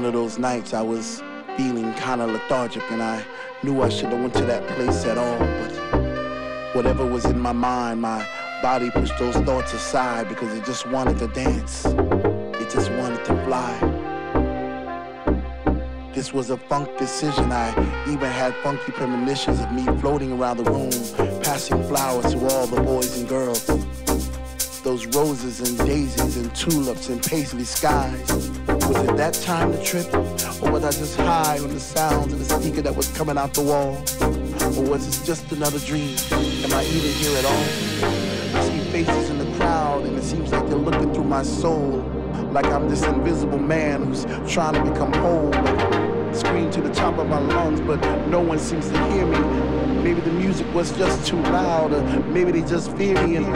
one of those nights I was feeling kind of lethargic and I knew I shouldn't have went to that place at all, but whatever was in my mind, my body pushed those thoughts aside because it just wanted to dance. It just wanted to fly. This was a funk decision. I even had funky premonitions of me floating around the room, passing flowers to all the boys and girls. Those roses and daisies and tulips and paisley skies. Was it that time to trip? Or was I just high on the sounds of the speaker that was coming out the wall? Or was this just another dream? Am I even here at all? I see faces in the crowd and it seems like they're looking through my soul. Like I'm this invisible man who's trying to become whole. Scream to the top of my lungs, but no one seems to hear me. Maybe the music was just too loud, or maybe they just fear me and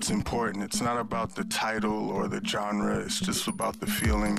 what's important. It's not about the title or the genre, it's just about the feeling.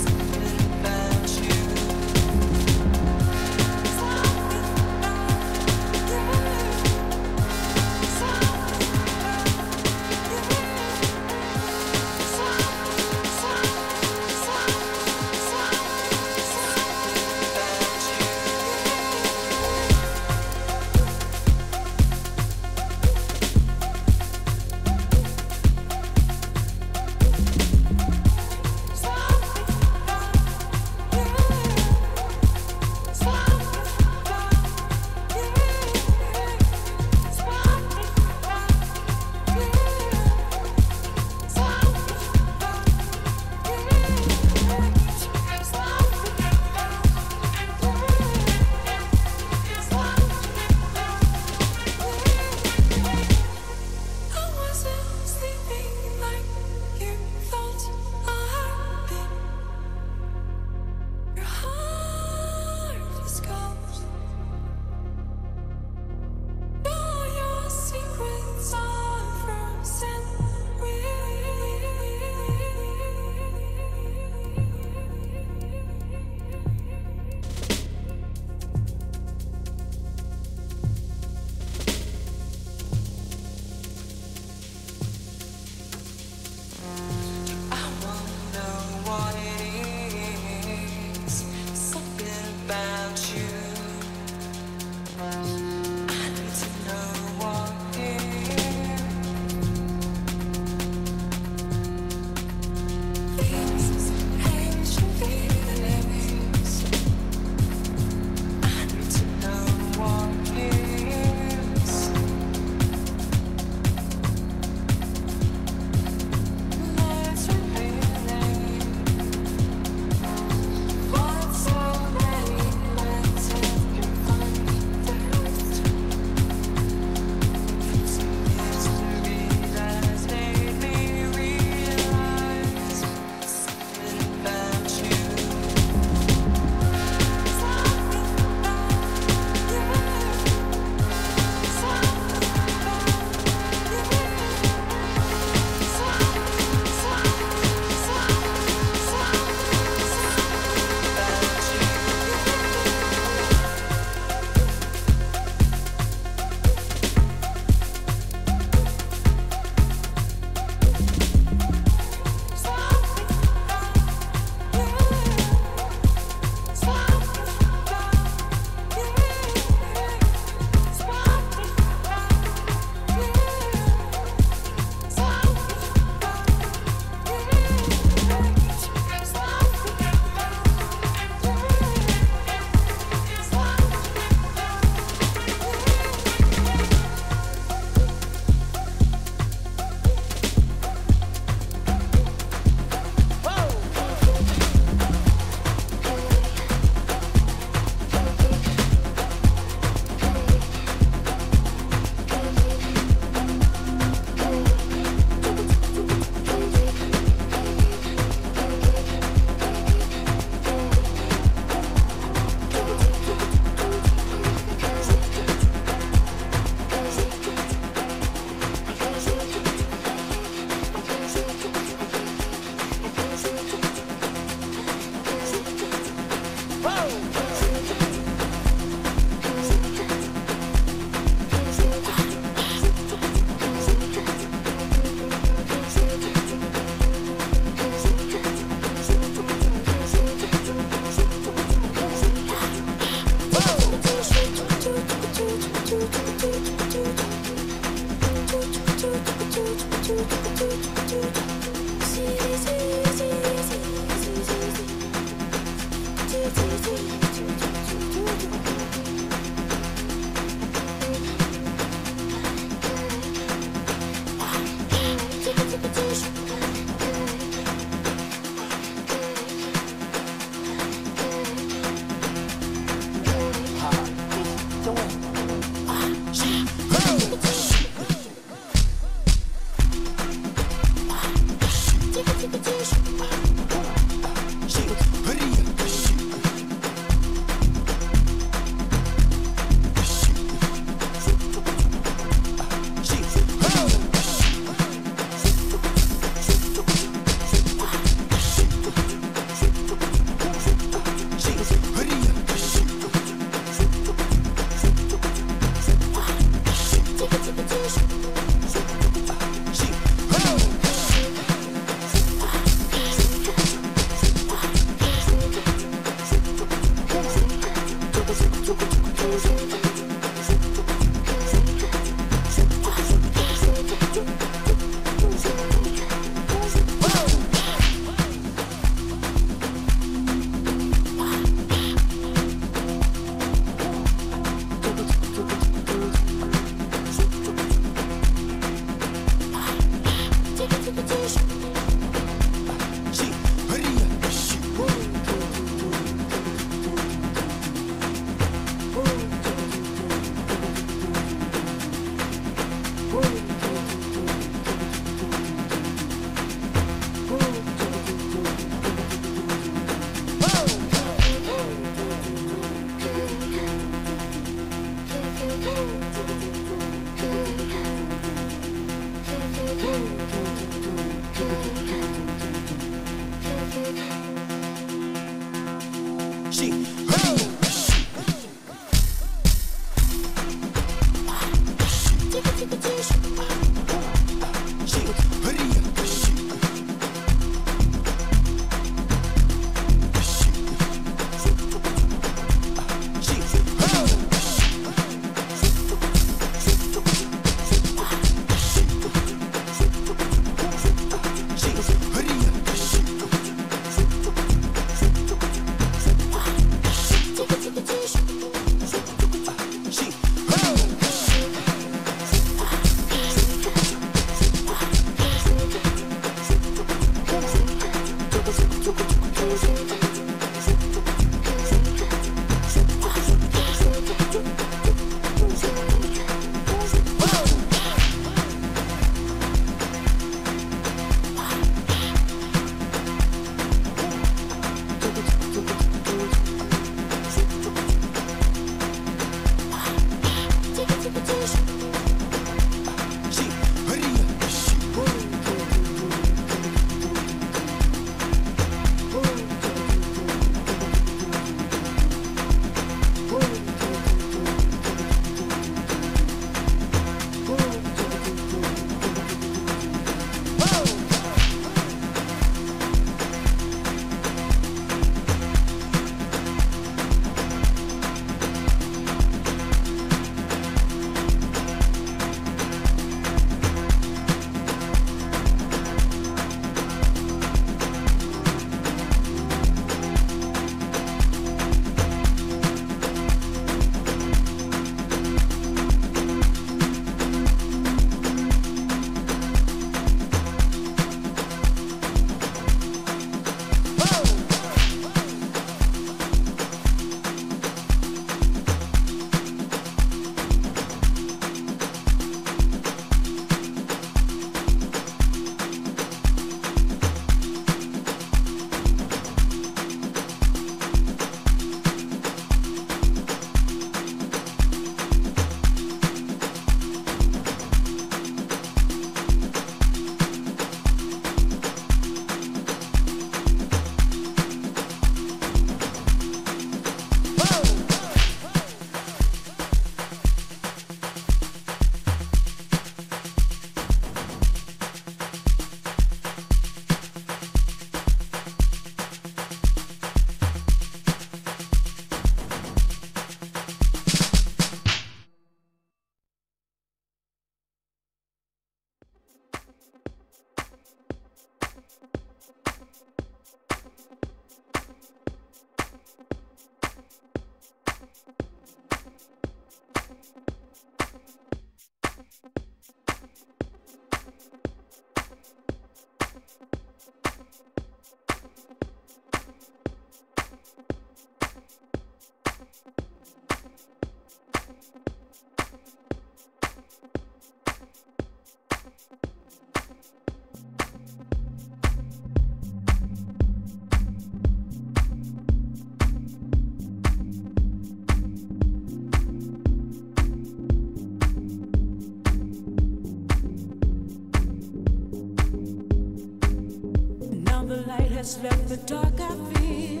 left the dark I feel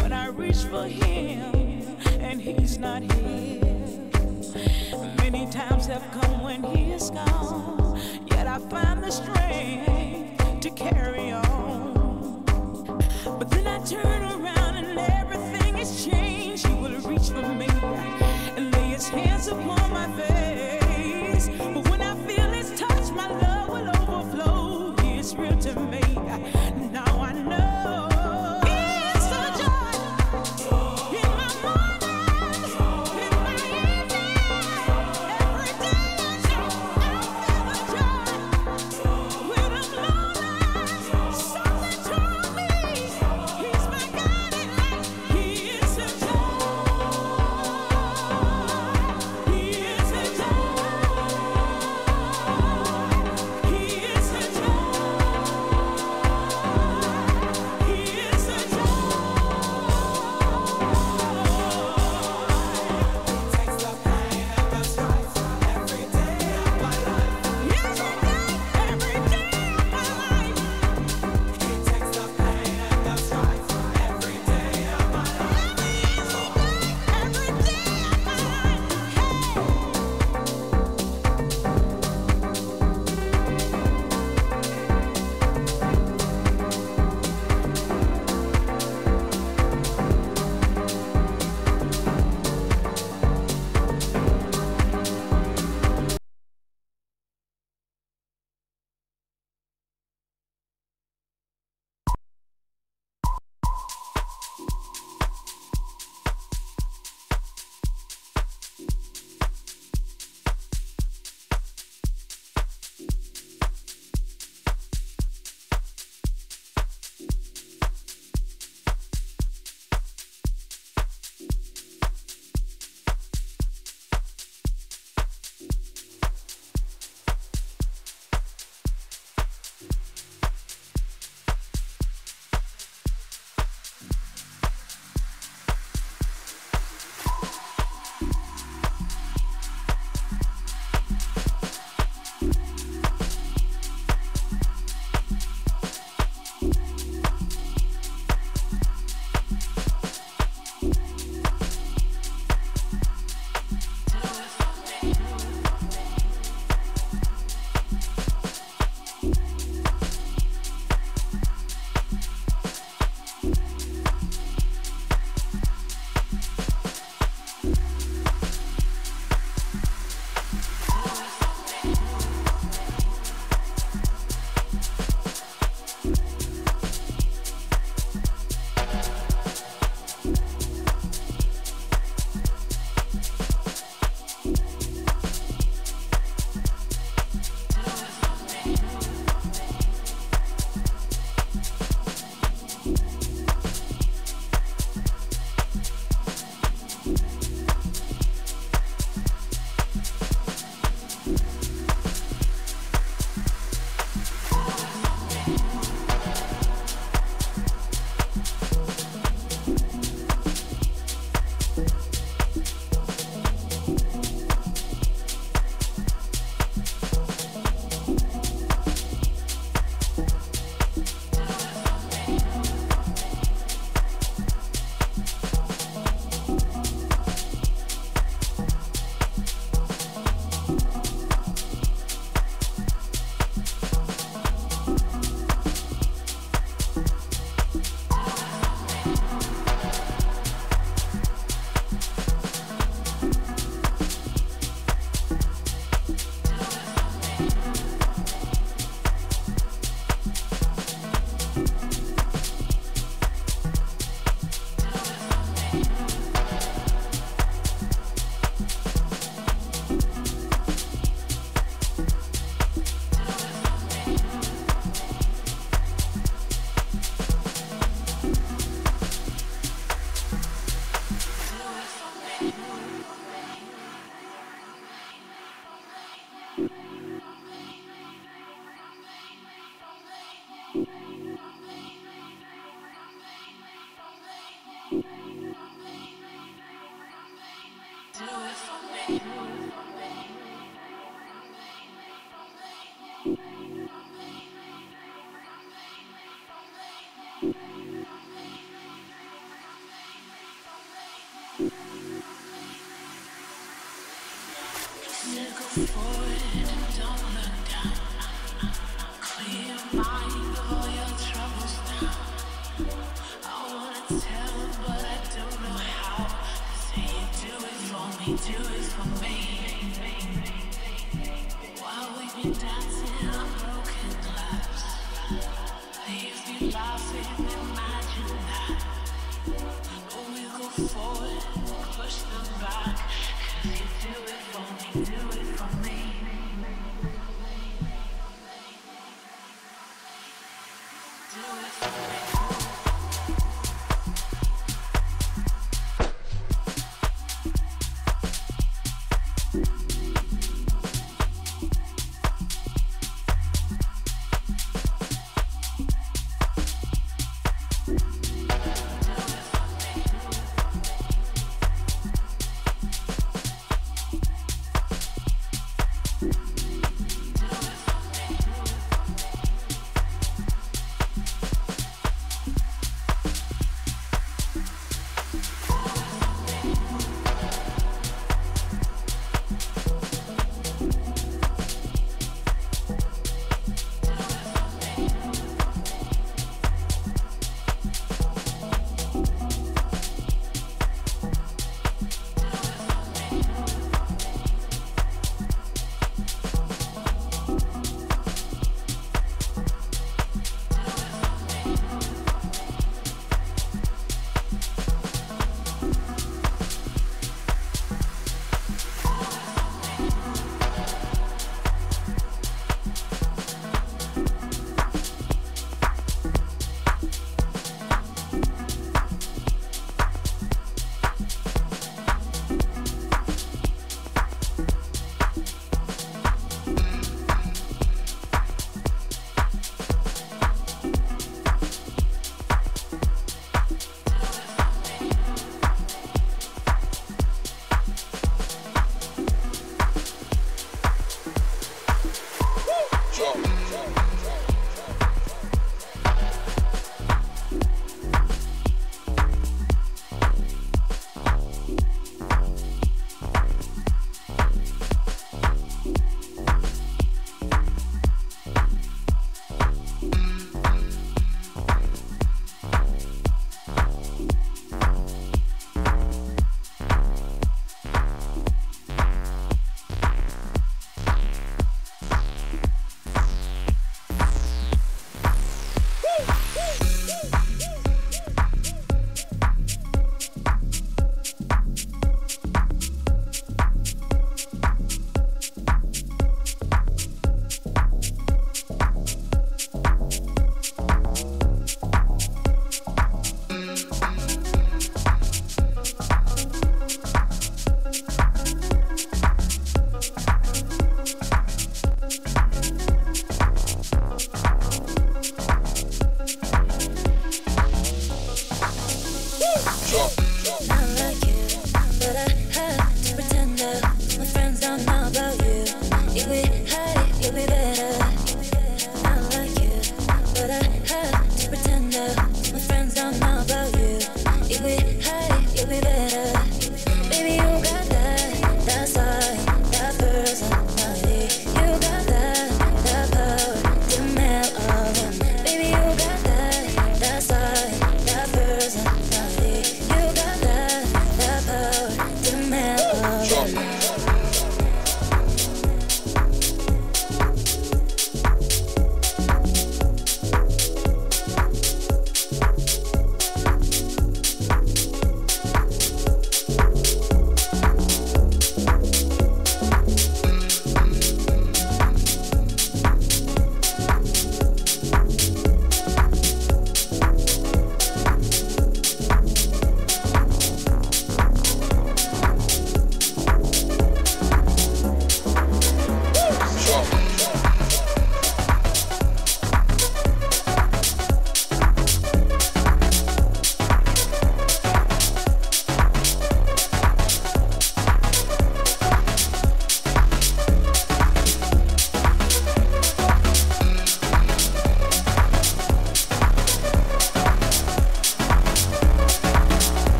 when I reach for him and he's not here. Many times have come when he is gone, yet I find the strength to carry on. But then I turn around and everything has changed. He will reach for me and lay his hands upon